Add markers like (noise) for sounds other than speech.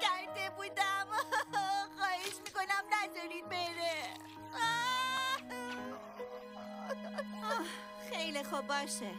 کرده بودم. (laughs) خواهش می‌کنم نذارید بره. (laughs) خیلی خوب باشه.